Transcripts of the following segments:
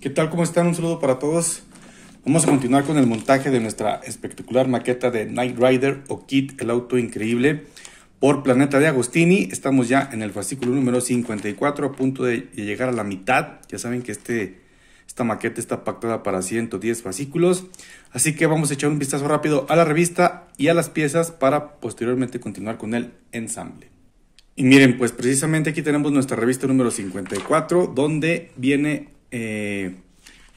¿Qué tal? ¿Cómo están? Un saludo para todos. Vamos a continuar con el montaje de nuestra espectacular maqueta de Night Rider o Kit, el auto increíble, por Planeta de Agostini. Estamos ya en el fascículo número 54, a punto de llegar a la mitad. Ya saben que este, esta maqueta está pactada para 110 fascículos. Así que vamos a echar un vistazo rápido a la revista y a las piezas para posteriormente continuar con el ensamble. Y miren, pues precisamente aquí tenemos nuestra revista número 54, donde viene eh,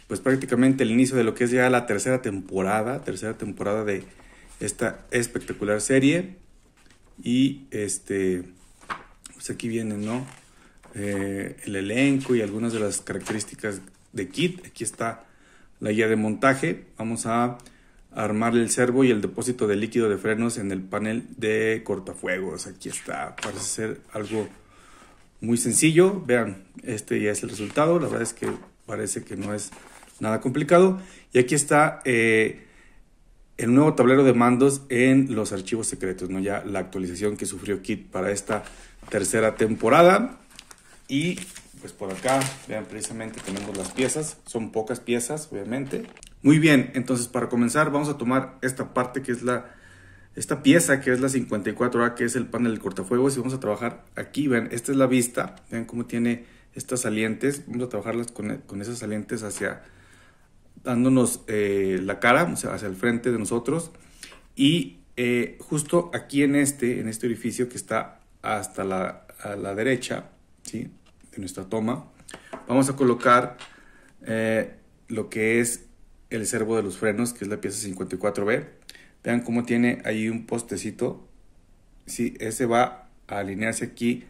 pues prácticamente el inicio de lo que es ya la tercera temporada, tercera temporada de esta espectacular serie. Y este, pues aquí viene, ¿no? Eh, el elenco y algunas de las características de kit. Aquí está la guía de montaje. Vamos a armar el servo y el depósito de líquido de frenos en el panel de cortafuegos. Aquí está, parece ser algo muy sencillo. Vean, este ya es el resultado. La verdad es que parece que no es nada complicado. Y aquí está eh, el nuevo tablero de mandos en los archivos secretos, ¿no? Ya la actualización que sufrió Kit para esta tercera temporada. Y pues por acá, vean precisamente tenemos las piezas. Son pocas piezas, obviamente. Muy bien, entonces para comenzar vamos a tomar esta parte que es la esta pieza que es la 54A, que es el panel del cortafuegos, y vamos a trabajar aquí, ven, esta es la vista, vean cómo tiene estas salientes, vamos a trabajarlas con, con esas salientes hacia, dándonos eh, la cara, o sea, hacia el frente de nosotros, y eh, justo aquí en este, en este orificio que está hasta la, a la derecha, ¿sí? De nuestra toma, vamos a colocar eh, lo que es el servo de los frenos, que es la pieza 54B, Vean cómo tiene ahí un postecito. Sí, ese va a alinearse aquí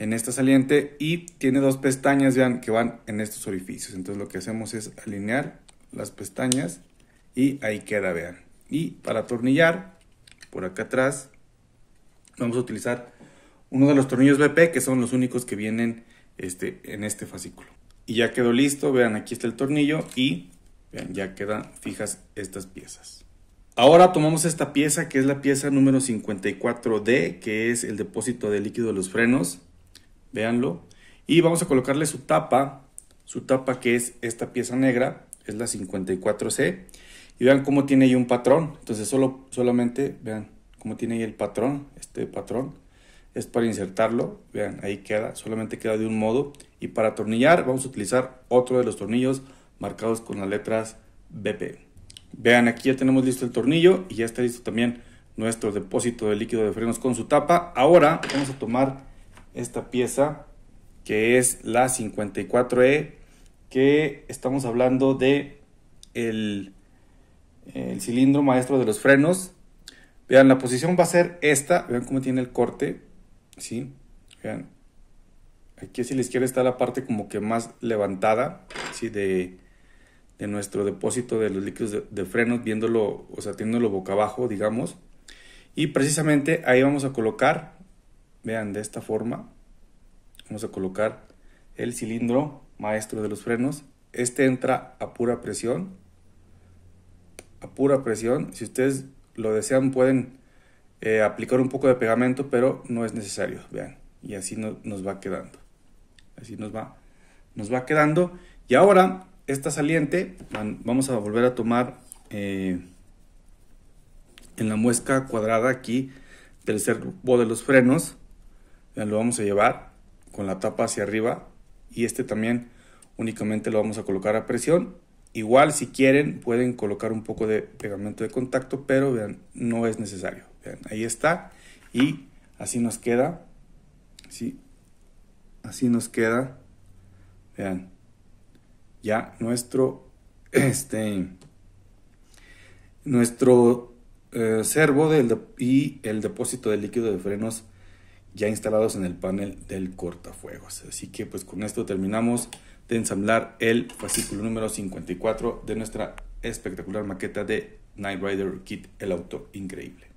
en esta saliente y tiene dos pestañas, vean, que van en estos orificios. Entonces lo que hacemos es alinear las pestañas y ahí queda, vean. Y para atornillar, por acá atrás, vamos a utilizar uno de los tornillos BP, que son los únicos que vienen este, en este fascículo. Y ya quedó listo, vean, aquí está el tornillo y ya quedan fijas estas piezas. Ahora tomamos esta pieza que es la pieza número 54D, que es el depósito de líquido de los frenos. Véanlo. Y vamos a colocarle su tapa, su tapa que es esta pieza negra, es la 54C. Y vean cómo tiene ahí un patrón. Entonces solo, solamente vean cómo tiene ahí el patrón, este patrón. Es para insertarlo, vean, ahí queda, solamente queda de un modo. Y para atornillar vamos a utilizar otro de los tornillos marcados con las letras BP. Vean, aquí ya tenemos listo el tornillo y ya está listo también nuestro depósito de líquido de frenos con su tapa. Ahora vamos a tomar esta pieza que es la 54E, que estamos hablando de el, el cilindro maestro de los frenos. Vean, la posición va a ser esta. Vean cómo tiene el corte. ¿Sí? Vean. Aquí hacia la izquierda está la parte como que más levantada. ¿Sí? De, de nuestro depósito de los líquidos de, frenos, viéndolo, o sea, teniéndolo boca abajo, digamos. Y precisamente ahí vamos a colocar, vean, de esta forma, vamos a colocar el cilindro maestro de los frenos. Este entra a pura presión, a pura presión. Si ustedes lo desean pueden eh, aplicar un poco de pegamento, pero no es necesario, vean. Y así nos va quedando. Así nos va, nos va quedando. Y ahora esta saliente vamos a volver a tomar eh, en la muesca cuadrada aquí del servo de los frenos. Lo vamos a llevar con la tapa hacia arriba y este también únicamente lo vamos a colocar a presión. Igual si quieren pueden colocar un poco de pegamento de contacto, pero vean, no es necesario. Vean, ahí está y así nos queda. ¿sí? Así nos queda. Vean ya nuestro, este, nuestro eh, servo del y el depósito de líquido de frenos ya instalados en el panel del cortafuegos. Así que pues con esto terminamos de ensamblar el fascículo número 54 de nuestra espectacular maqueta de Night Rider Kit, el auto increíble.